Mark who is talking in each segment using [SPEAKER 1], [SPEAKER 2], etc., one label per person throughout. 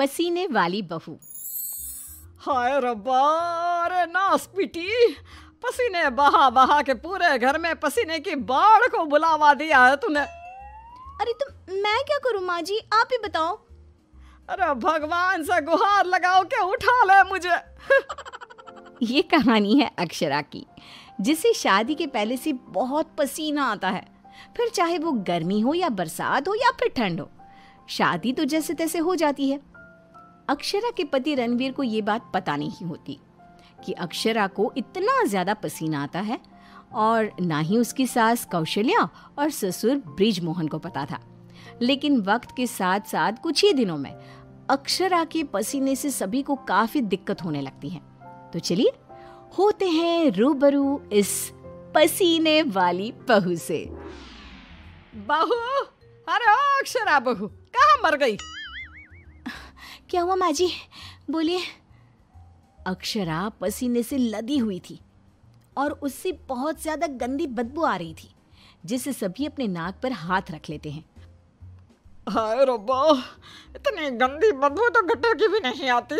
[SPEAKER 1] पसीने वाली बहू।
[SPEAKER 2] हाय रब्बा अरे नास पीटी। पसीने बहा बहा के पूरे घर में पसीने की बाढ़ को बुलावा दिया है तूने।
[SPEAKER 1] अरे तो मैं क्या करूँ माँ जी? आप ही बताओ।
[SPEAKER 2] अरे भगवान से गुहार लगाओ के उठा ले मुझे।
[SPEAKER 1] ये कहानी है अक्षरा की जिसे शादी के पहले से बहुत पसीना आता है। फिर चाहे वो गर्मी हो या बरसात हो या फिर ठंड हो शादी तो जैसे तैसे हो जाती है। अक्षरा के पति रणवीर को ये बात पता नहीं होती कि अक्षरा को इतना ज़्यादा पसीना आता है और ना ही उसकी सास कौशल्या और ससुर ब्रिज मोहन को पता था। लेकिन वक्त के साथ साथ कुछ ही दिनों में अक्षरा के पसीने से सभी को काफ़ी दिक्कत होने लगती है। तो चलिए, होते हैं रूबरू इस पसीने वाली बहू से।
[SPEAKER 2] बहू, अरे अक्षरा बहू, कहाँ मर गई?
[SPEAKER 1] क्या हुआ माँ जी? बोलिए। अक्षरा पसीने से लदी हुई थी और उससे बहुत ज़्यादा गंदी बदबू आ रही थी जिससे सभी अपने नाक पर हाथ रख लेते हैं।
[SPEAKER 2] हाय रब्बा इतनी गंदी बदबू तो गटर की भी नहीं आती।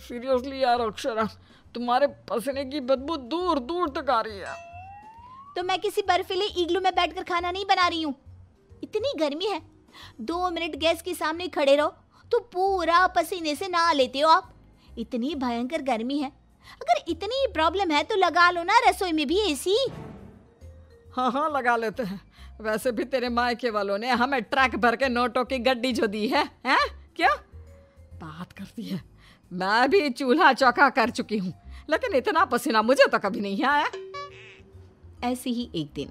[SPEAKER 2] सीरियसली यार अक्षरा तुम्हारे पसीने की बदबू दूर दूर तक आ रही है।
[SPEAKER 1] तो मैं किसी बर्फीले इग्लू में बैठकर खाना नहीं बना रही हूँ? इतनी गर्मी है। दो मिनट गैस के सामने खड़े रहो तो पूरा पसीने से नहा लेते हो आप। इतनी भयंकर गर्मी है। अगर इतनी प्रॉब्लम है तो लगा लो ना रसोई में भी एसी।
[SPEAKER 2] हाँ हाँ लगा लेते हैं। वैसे भी तेरे मायके वालों ने हमें ट्रक भर के नोटों की गड्डी जो दी है हैं? क्या? बात करती है। मैं भी चूल्हा चौका कर चुकी हूँ। लेकिन इतना पसीना मुझे तो कभी नहीं आया।
[SPEAKER 1] ऐसे ही एक दिन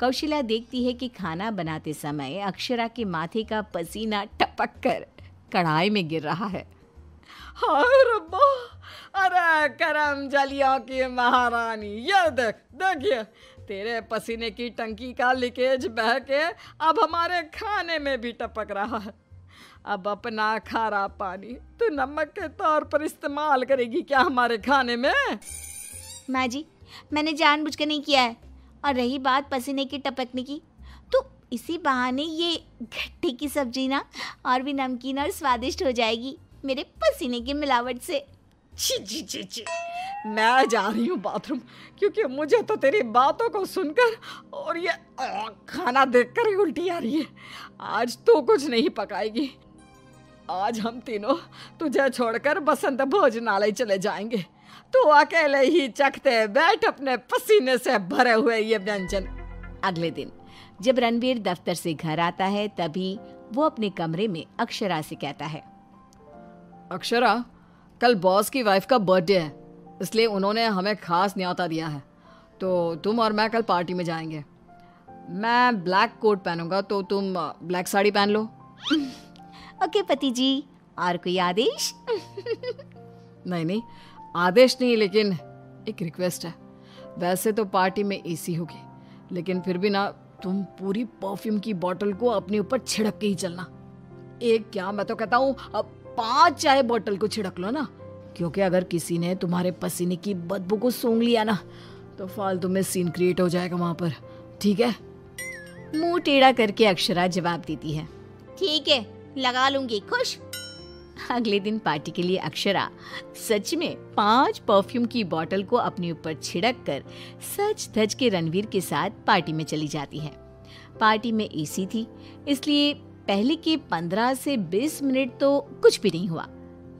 [SPEAKER 1] कौशिला देखती है कि खाना बनाते समय अक्षरा के माथे का पसीना टपक कर कढ़ाई में गिर रहा है।
[SPEAKER 2] रब्बा। अरे, करम जलियों की महारानी, ये देख, देखिए, तेरे पसीने की टंकी का लीकेज बह के अब हमारे खाने में भी टपक रहा है। अब अपना खारा पानी तू नमक के तौर पर इस्तेमाल करेगी क्या हमारे खाने में?
[SPEAKER 1] माँ जी, मैंने जानबूझकर नहीं किया है। और रही बात पसीने की टपकने की इसी बहाने ये गट्टे की सब्ज़ी ना और भी नमकीन और स्वादिष्ट हो जाएगी मेरे पसीने की मिलावट से।
[SPEAKER 2] छी छी छी छी। मैं जा रही हूँ बाथरूम, क्योंकि मुझे तो तेरी बातों को सुनकर और ये खाना देखकर ही उल्टी आ रही है। आज तो कुछ नहीं पकाएगी। आज हम तीनों तुझे छोड़कर बसंत भोजनालय चले जाएँगे। तू अकेले ही चखते बैठ अपने पसीने से भरे हुए ये व्यंजन।
[SPEAKER 1] अगले दिन। जब रणवीर दफ्तर से घर आता है तभी वो अपने कमरे में अक्षरा से कहता है।
[SPEAKER 2] अक्षरा कल बॉस की वाइफ का बर्थडे है इसलिए उन्होंने हमें खास न्योता दिया है। तो तुम और मैं कल पार्टी में जाएँगे। मैं ब्लैक कोट पहनूँगा तो तुम ब्लैक साड़ी पहन लो।
[SPEAKER 1] ओके पति जी और कोई आदेश?
[SPEAKER 2] नहीं नहीं आदेश नहीं लेकिन एक रिक्वेस्ट है। वैसे तो पार्टी में एसी होगी लेकिन फिर भी ना तुम पूरी परफ्यूम की बोतल को अपने ऊपर छिड़क के ही चलना। एक क्या मैं तो कहता हूँ, अब पाँच चाय बोतल को छिड़क लो ना। क्योंकि अगर किसी ने तुम्हारे पसीने की बदबू को सूंघ लिया ना तो फालतू में सीन क्रिएट हो जाएगा वहाँ पर। ठीक है?
[SPEAKER 1] मुँह टेढ़ा करके अक्षरा जवाब देती है। ठीक है, लगा लूँगी। खुश? अगले दिन पार्टी के लिए अक्षरा, सच में पाँच परफ्यूम की बोतल को अपने ऊपर छिड़क कर सच धज के रणवीर के साथ पार्टी में चली जाती है। पार्टी में एसी थी, इसलिए पहले के पंद्रह से बीस मिनट तो कुछ भी नहीं हुआ।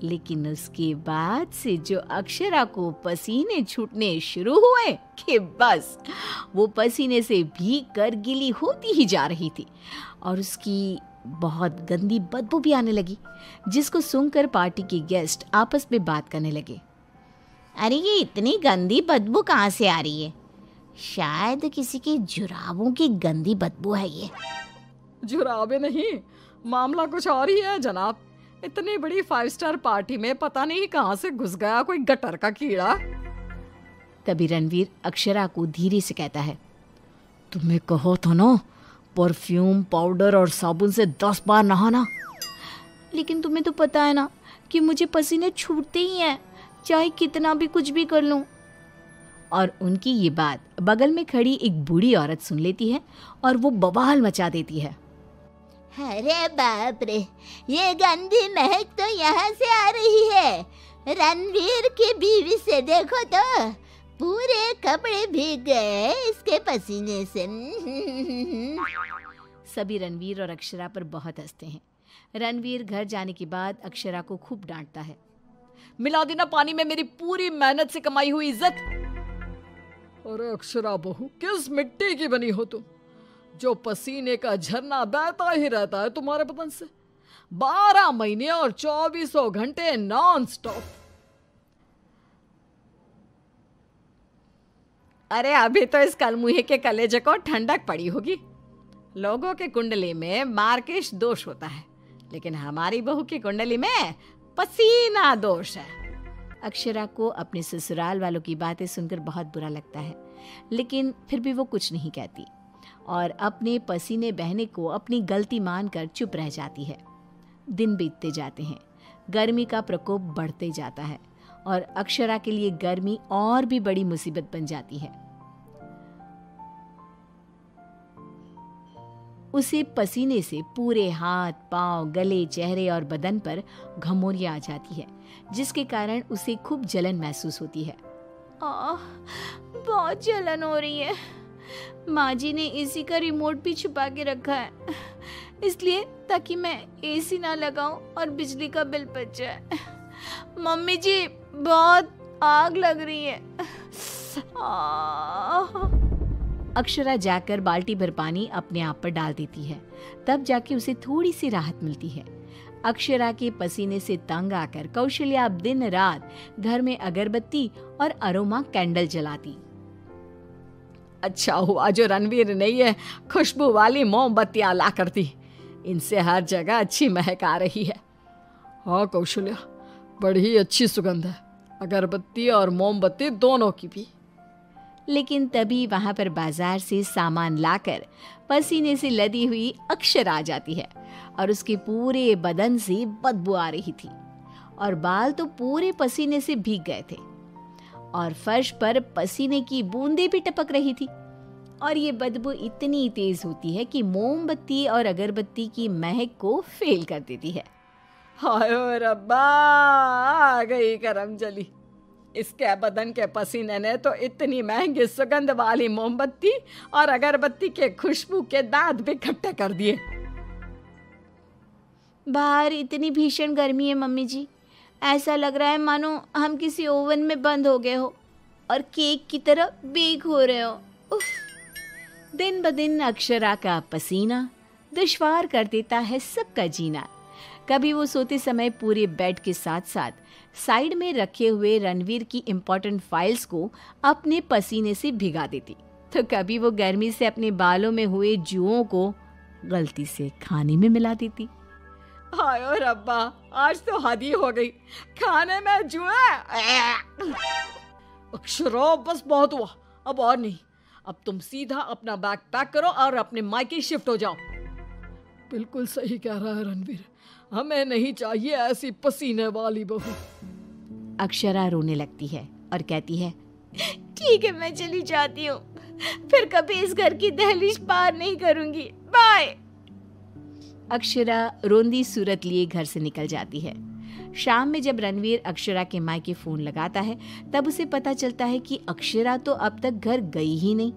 [SPEAKER 1] लेकिन उसके बाद से जो अक्षरा को पसीने छूटने शुरू हुए, कि बस, वो पसीने से भीग कर गिली होती ही जा रही थी। और उसकी बहुत गंदी बदबू भी आने लगी जिसको सुनकर पार्टी के गेस्ट आपस में बात करने लगे। अरे ये इतनी गंदी बदबू कहाँ से आ रही है? शायद किसी के जुराबों की गंदी बदबू है ये।
[SPEAKER 2] जुराबे नहीं मामला कुछ और ही है जनाब। इतनी बड़ी फाइव स्टार पार्टी में पता नहीं कहाँ से घुस गया कोई गटर का कीड़ा।
[SPEAKER 1] तभी रणवीर अक्षरा को धीरे से कहता है तुम्हें कहो तो ना परफ्यूम, पाउडर और साबुन से दस बार नहाना। लेकिन तुम्हें तो पता है ना कि मुझे पसीने छूटते ही हैं, चाहे कितना भी कुछ भी कर लूँ। और उनकी ये बात बगल में खड़ी एक बूढ़ी औरत सुन लेती है और वो बवाल मचा देती है।
[SPEAKER 3] अरे बाप रे, ये गंदी महक तो यहाँ से आ रही है। रणवीर की बीवी से देखो तो। पूरे कपड़े भीग गए इसके पसीने से।
[SPEAKER 1] सभी रणवीर और अक्षरा पर बहुत हँसते हैं। रणवीर घर जाने के बाद अक्षरा को खूब डांटता है।
[SPEAKER 2] मिला देना पानी में मेरी पूरी मेहनत से कमाई हुई इज़्ज़त। अरे अक्षरा बहू किस मिट्टी की बनी हो तुम? जो पसीने का झरना बहता ही रहता है तुम्हारे बदन से। बारह महीने और चौबीसों घंटे नॉन स्टॉप
[SPEAKER 1] अरे, अभी तो इस कलमुहे के कलेजे को ठंडक पड़ी होगी। लोगों के कुंडली में मार्केश दोष होता है, लेकिन हमारी बहू की कुंडली में पसीना दोष है। अक्षरा को अपने ससुराल वालों की बातें सुनकर बहुत बुरा लगता है, लेकिन फिर भी वो कुछ नहीं कहती और अपने पसीने बहने को अपनी गलती मानकर चुप रह जाती है। दिन बीतते जाते हैं, गर्मी का प्रकोप बढ़ते जाता है और अक्षरा के लिए गर्मी और भी बड़ी मुसीबत बन जाती है। उसे पसीने से पूरे हाथ पाँव, गले चेहरे और बदन पर घमोरिया आ जाती है जिसके कारण उसे खूब जलन महसूस होती है। आ, बहुत जलन हो रही है। माँ जी ने एसी का रिमोट भी छुपा के रखा है इसलिए ताकि मैं एसी ना लगाऊँ और बिजली का बिल बच जाए। मम्मी जी बहुत आग लग रही है। अक्षरा जाकर बाल्टी भर पानी अपने आप पर डाल देती है। तब जाके उसे थोड़ी सी राहत मिलती है। अक्षरा के पसीने से तंग आकर कौशल्या अब दिन रात घर में अगरबत्ती और अरोमा कैंडल जलाती।
[SPEAKER 2] अच्छा हुआ जो रणवीर नहीं है, खुशबू वाली मोमबत्तियाँ ला कर दी इनसे हर जगह अच्छी महक आ रही है। हाँ कौशल्या, बड़ी अच्छी सुगंध है। अगरबत्ती और मोमबत्ती दोनों की भी।
[SPEAKER 1] लेकिन तभी वहाँ पर बाज़ार से सामान लाकर पसीने से लदी हुई अक्षर आ जाती है और उसके पूरे बदन से बदबू आ रही थी और बाल तो पूरे पसीने से भीग गए थे और फर्श पर पसीने की बूंदें भी टपक रही थी। और ये बदबू इतनी तेज होती है कि मोमबत्ती और अगरबत्ती की महक को फेल कर देती है।
[SPEAKER 2] हाय रब्बा, आ गई करम जली। इसके बदन के पसीने ने तो इतनी महँगी सुगंध वाली मोमबत्ती और अगरबत्ती के खुशबू के दांत भी इकट्ठे कर दिए।
[SPEAKER 1] बाहर इतनी भीषण गर्मी है, मम्मी जी। ऐसा लग रहा है मानो हम किसी ओवन में बंद हो गए हो और केक की तरह बेक हो रहे हो। दिन ब दिन अक्षरा का पसीना दुश्वार कर देता है सबका जीना। कभी वो सोते समय पूरे बेड के साथ साथ साइड में रखे हुए रणवीर की इम्पोर्टेंट फाइल्स को अपने पसीने से भिगा देती। तो कभी वो गर्मी से अपने बालों में हुए जुओं को गलती से खाने में मिला देती।
[SPEAKER 2] हाय रब्बा आज तो हदी हो गई। खाने में जुए अक्षरो बस बहुत हुआ। अब और नहीं। अब तुम सीधा अपना बैग पैक करो और अपने मायके शिफ्ट हो जाओ। बिल्कुल सही कह रहा है रणवीर। हमें नहीं चाहिए ऐसी पसीने वाली बहू।
[SPEAKER 1] अक्षरा रोने लगती है और कहती है, ठीक है, मैं चली जाती हूँ। फिर कभी इस घर की दहलीज पार नहीं करूँगी। बाय! अक्षरा रोंदी सूरत लिए घर से निकल जाती है। शाम में जब रणवीर अक्षरा के मायके फ़ोन लगाता है, तब उसे पता चलता है कि अक्षरा तो अब तक घर गई ही नहीं।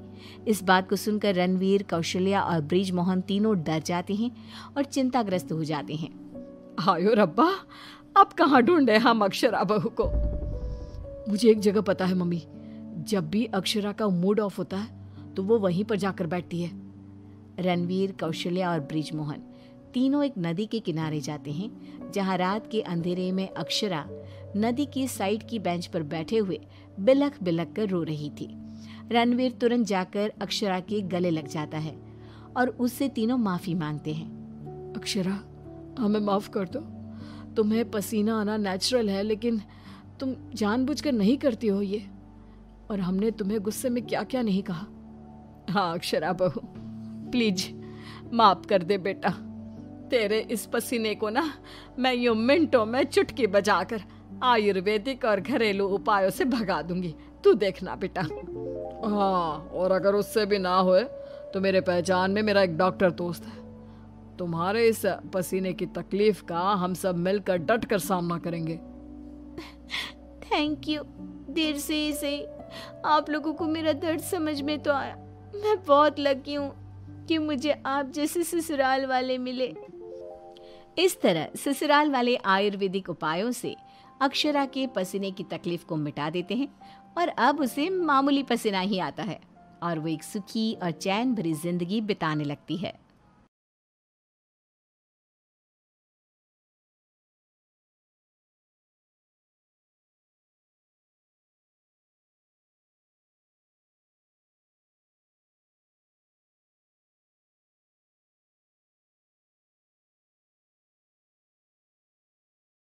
[SPEAKER 1] इस बात को सुनकर रणवीर, कौशल्या और ब्रिज मोहन तीनों डर जाते हैं और चिंताग्रस्त हो जाते हैं।
[SPEAKER 2] आयो रब्बा, अब कहाँ ढूंढे हम अक्षरा बहू को? मुझे एक जगह पता है, मम्मी। जब भी अक्षरा का मूड ऑफ़ होता है तो वो वहीं पर जाकर बैठती है।
[SPEAKER 1] रणवीर, कौशल्या और ब्रिज मोहन तीनों एक नदी के किनारे जाते हैं, जहाँ रात के अंधेरे में अक्षरा नदी की साइड की बेंच पर बैठे हुए बिलख बिलख कर रो रही थी। रणवीर तुरंत जाकर अक्षरा के गले लग जाता है और उससे तीनों माफ़ी मांगते हैं।
[SPEAKER 2] अक्षरा हमें माफ़ कर दो। तुम्हें पसीना आना नेचुरल है, लेकिन तुम जानबूझकर नहीं करती हो ये। और हमने तुम्हें गुस्से में क्या क्या नहीं कहा। हाँ अक्षरा बहू प्लीज़ माफ़ कर दे बेटा। तेरे इस पसीने को ना मैं यूँ मिनटों में चुटकी बजाकर आयुर्वेदिक और घरेलू उपायों से भगा दूँगी। तू देखना बेटा। हाँ और अगर उससे भी ना होए तो मेरे पहचान में मेरा एक डॉक्टर दोस्त है। तुम्हारे इस पसीने की तकलीफ़ का हम सब मिलकर डट कर सामना करेंगे।
[SPEAKER 1] थैंक यू देर से ही सही। आप लोगों को मेरा दर्द समझ में तो आया। मैं बहुत लकी हूँ कि मुझे आप जैसे ससुराल वाले मिले। इस तरह ससुराल वाले आयुर्वेदिक उपायों से अक्षरा के पसीने की तकलीफ़ को मिटा देते हैं और अब उसे मामूली पसीना ही आता है और वो एक सुखी और चैन भरी ज़िंदगी बिताने लगती है।